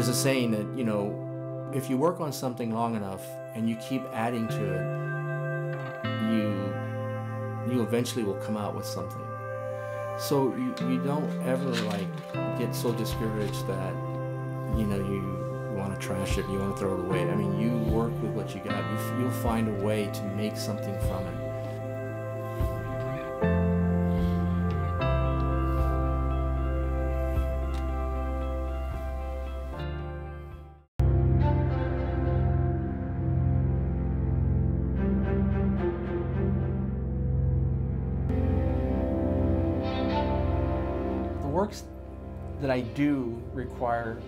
There's a saying that, you know, if you work on something long enough and you keep adding to it, you you eventually will come out with something. So you, you don't ever like get so discouraged that you know you want to trash it, you want to throw it away. I mean, you work with what you got. You, you'll find a way to make something from it. Works that I do require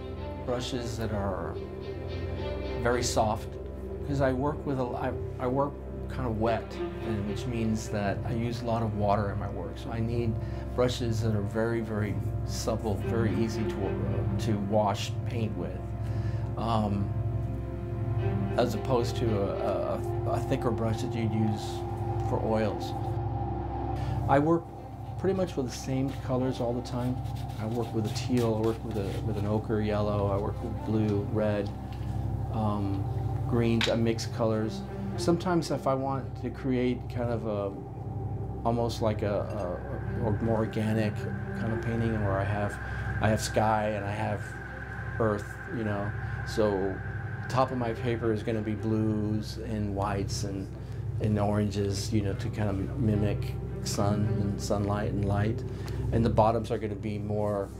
brushes that are very soft because I work with a I, I work kind of wet and which means that I use a lot of water in my work so I need brushes that are very very supple very easy to to wash paint with um, as opposed to a, a, a thicker brush that you'd use for oils. I work pretty much with the same colors all the time. I work with a teal, I work with a with an ochre yellow, I work with blue, red, um, greens, I mix colors. Sometimes if I want to create kind of a almost like a, a, a more organic kind of painting where I have I have sky and I have earth, you know. So top of my paper is going to be blues and whites and and oranges, you know, to kind of mimic sun and sunlight and light. And the bottoms are going to be more,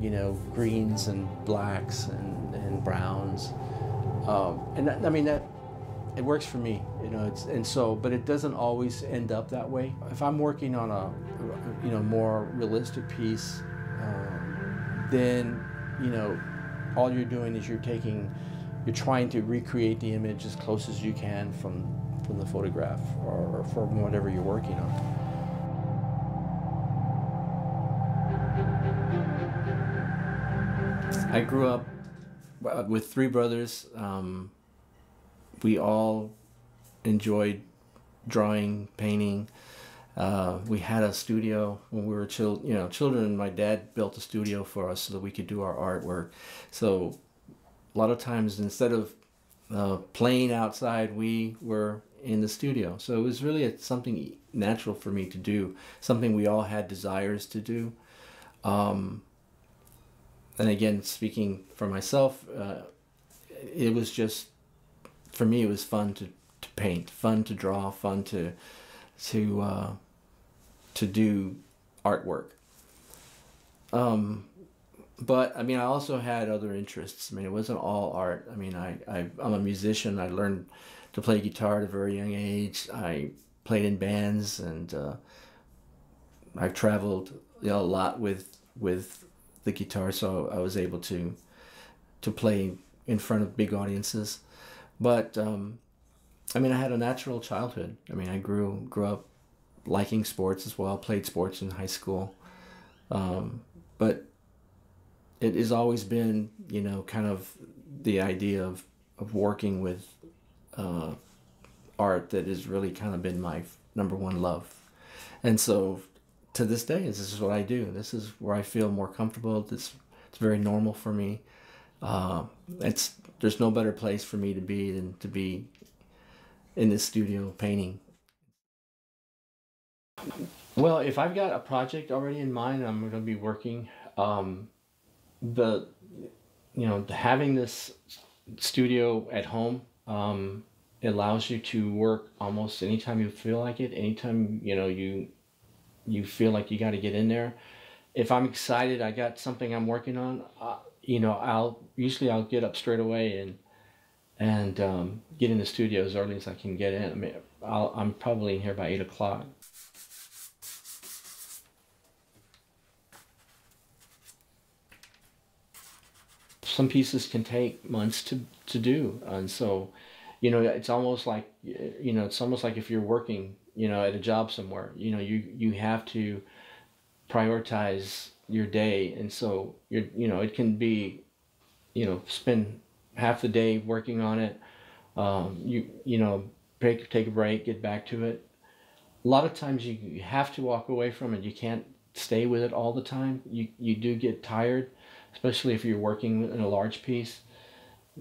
you know, greens and blacks and, and browns. Um, and that, I mean, that, it works for me, you know, it's, and so, but it doesn't always end up that way. If I'm working on a, you know, more realistic piece, um, then, you know, all you're doing is you're taking, you're trying to recreate the image as close as you can from, from the photograph or, or from whatever you're working on. I grew up uh, with three brothers. Um, we all enjoyed drawing, painting. Uh, we had a studio when we were chil- you know, children. My dad built a studio for us so that we could do our artwork. So a lot of times, instead of uh, playing outside, we were in the studio. So it was really a, something natural for me to do, something we all had desires to do. Um, and again, speaking for myself, uh, it was just for me. It was fun to, to paint, fun to draw, fun to to uh, to do artwork. Um, but I mean, I also had other interests. I mean, it wasn't all art. I mean, I, I I'm a musician. I learned to play guitar at a very young age. I played in bands, and uh, I've traveled you know, a lot with with the guitar, so I was able to to play in front of big audiences. But um, I mean, I had a natural childhood. I mean, I grew grew up liking sports as well. Played sports in high school, um, but it has always been, you know, kind of the idea of of working with uh, art that has really kind of been my number one love. And so to this day, this is what I do. This is where I feel more comfortable. This it's very normal for me. Uh, it's there's no better place for me to be than to be in this studio painting. Well, if I've got a project already in mind, I'm going to be working. Um, the you know having this studio at home um, allows you to work almost anytime you feel like it. Anytime you know you you feel like you got to get in there. If I'm excited, I got something I'm working on. Uh, you know, I'll usually I'll get up straight away and and um, get in the studio as early as I can get in. I mean, I'll, I'm probably in here by eight o'clock. Some pieces can take months to, to do, and so, you know, it's almost like, you know, it's almost like if you're working, you know, at a job somewhere, you know, you you have to prioritize your day, and so you're, you know, it can be, you know, spend half the day working on it. Um, you you know, break take a break, get back to it. A lot of times you, you have to walk away from it. You can't stay with it all the time. You you do get tired, especially if you're working in a large piece.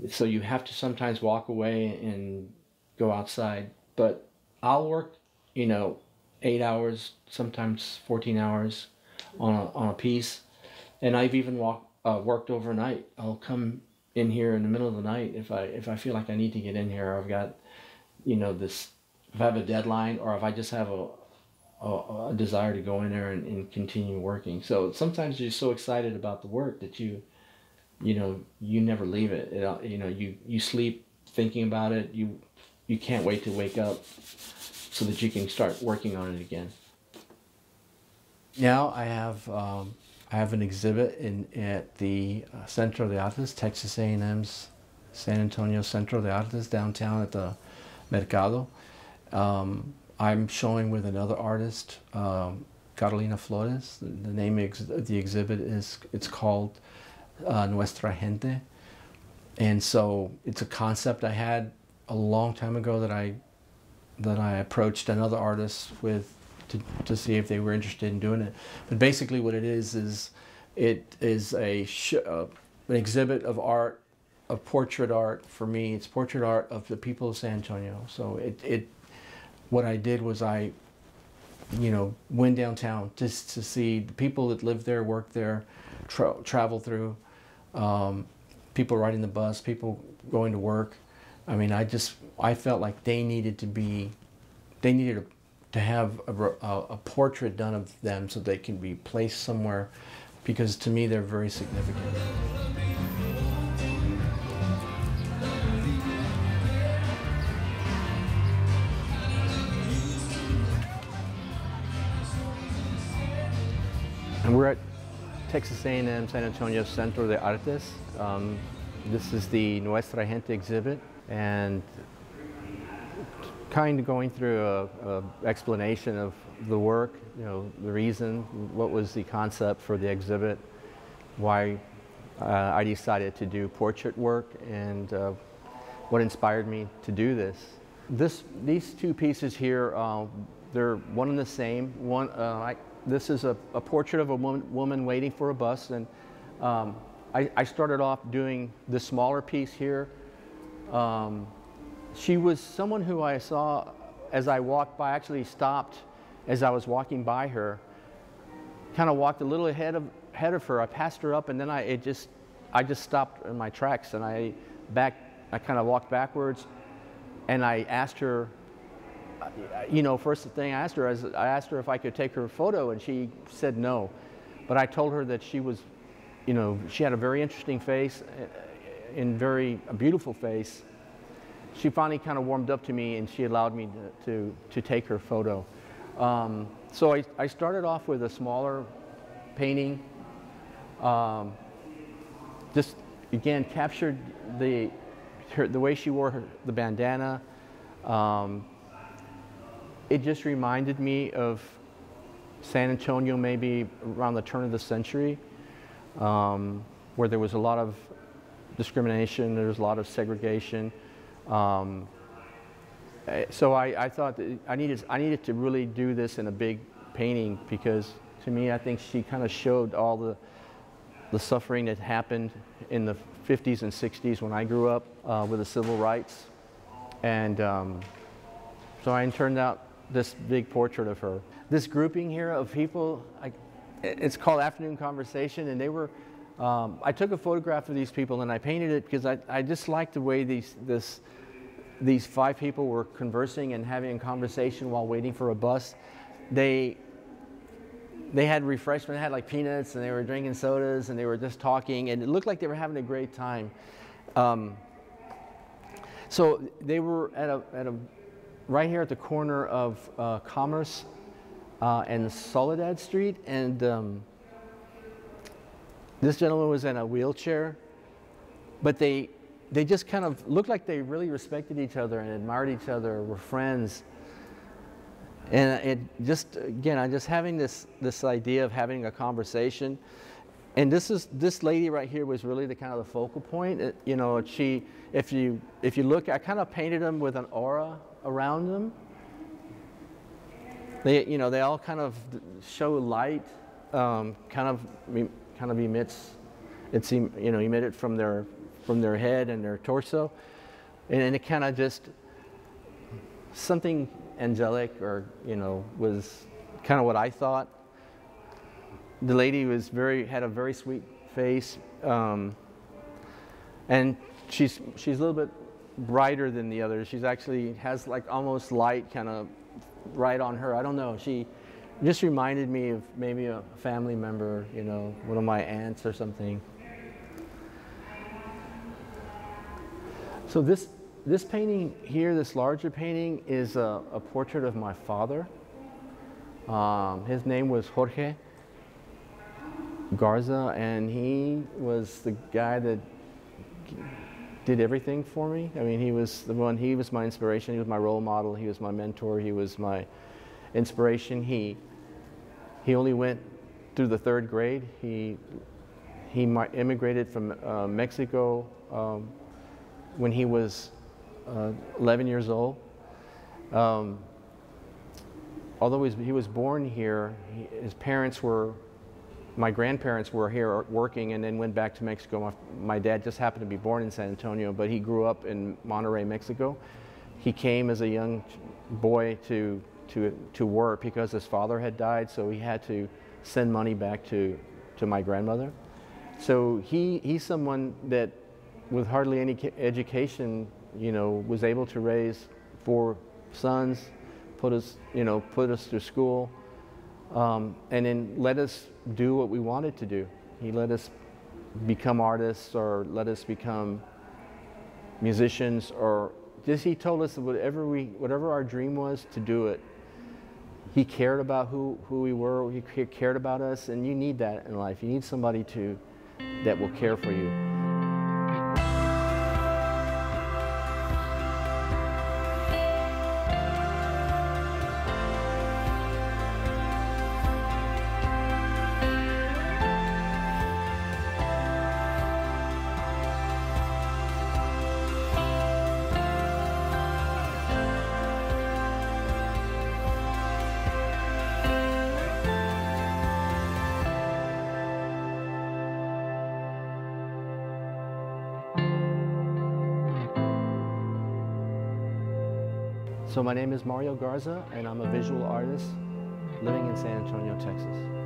So you have to sometimes walk away and go outside. But I'll work, you know, eight hours, sometimes 14 hours on a, on a piece. And I've even walk, uh, worked overnight. I'll come in here in the middle of the night if I if I feel like I need to get in here. I've got, you know, this. If I have a deadline, or if I just have a a, a desire to go in there and, and continue working. So sometimes you're so excited about the work that you, you know, you never leave it. it you know, you you sleep thinking about it. You you can't wait to wake up so that you can start working on it again. Now I have um, I have an exhibit in at the uh, Centro de Artes, Texas A&M's San Antonio Centro de Artes downtown at the Mercado. Um, I'm showing with another artist, um, Carolina Flores. The, the name of the exhibit is it's called uh, Nuestra Gente, and so it's a concept I had a long time ago that I that I approached another artist with to, to see if they were interested in doing it. But basically, what it is is it is a uh, an exhibit of art, of portrait art. For me, it's portrait art of the people of San Antonio. So it it what I did was I, you know, went downtown just to see the people that live there, work there, tra travel through, um, people riding the bus, people going to work. I mean, I just I felt like they needed to be, they needed to have a, a, a portrait done of them so they can be placed somewhere, because to me they're very significant. And we're at Texas A&M San Antonio Centro de Artes. Um, this is the Nuestra Gente exhibit and kind of going through a, a, explanation of the work, you know, the reason, what was the concept for the exhibit, why uh, I decided to do portrait work and uh, what inspired me to do this. This, these two pieces here, uh, they're one and the same. One, uh, I, this is a, a portrait of a woman, woman, waiting for a bus. And um, I, I, started off doing the smaller piece here. Um, she was someone who I saw as I walked by, actually stopped as I was walking by her, kind of walked a little ahead of, ahead of her. I passed her up and then I, it just, I just stopped in my tracks and I back, I kind of walked backwards and I asked her you know, first thing I asked her, is I asked her if I could take her photo, and she said no. But I told her that she was, you know, she had a very interesting face, and uh, very a beautiful face. She finally kind of warmed up to me, and she allowed me to to, to take her photo. Um, so I, I started off with a smaller painting. Um, just again captured the her, the way she wore her, the bandana. Um, it just reminded me of San Antonio maybe around the turn of the century, um, where there was a lot of discrimination, there was a lot of segregation. Um, eh, so I, I thought that I needed, I needed to really do this in a big painting because to me I think she kind of showed all the, the suffering that happened in the 50s and 60s when I grew up uh, with the civil rights. And um, so I turned out this big portrait of her. This grouping here of people, I, it's called Afternoon Conversation, and they were, um, I took a photograph of these people and I painted it because I, I just liked the way these, this, these five people were conversing and having a conversation while waiting for a bus. They, they had refreshment, they had like peanuts and they were drinking sodas and they were just talking and it looked like they were having a great time. Um, so they were at a, at a right here at the corner of uh, Commerce uh, and Soledad Street. And um, this gentleman was in a wheelchair, but they, they just kind of looked like they really respected each other and admired each other, were friends. And it just, again, I'm just having this, this idea of having a conversation. And this is this lady right here was really the kind of the focal point. It, you know, she, if you if you look, I kind of painted them with an aura around them. They, you know, they all kind of show light, um, kind of, kind of emits it It's you know emitted from their from their head and their torso, and, and it kind of just something angelic or you know was kind of what I thought. The lady was very had a very sweet face, um, and she's she's a little bit brighter than the others. She's actually has like almost light kind of right on her. I don't know. She just reminded me of maybe a family member, you know, one of my aunts or something. So this this painting here, this larger painting, is a, a portrait of my father. Um, his name was Jorge Garza, and he was the guy that did everything for me. I mean, he was the one, he was my inspiration, he was my role model, he was my mentor, he was my inspiration. He, he only went through the third grade. He, he immigrated from uh, Mexico um, when he was uh, 11 years old. Um, although he was born here, he, his parents were, my grandparents were here working and then went back to Mexico. My, my, dad just happened to be born in San Antonio, but he grew up in Monterrey, Mexico. He came as a young boy to, to, to work because his father had died, so he had to send money back to, to my grandmother. So he, he's someone that, with hardly any education, you know, was able to raise four sons, put us, you know, put us through school, um, and then let us do what we wanted to do. He let us become artists or let us become musicians or just he told us whatever we whatever our dream was to do it he cared about who, who we were. He cared about us. And you need that in life. You need somebody to that will care for you So my name is Mario Garza and I'm a visual artist living in San Antonio, Texas.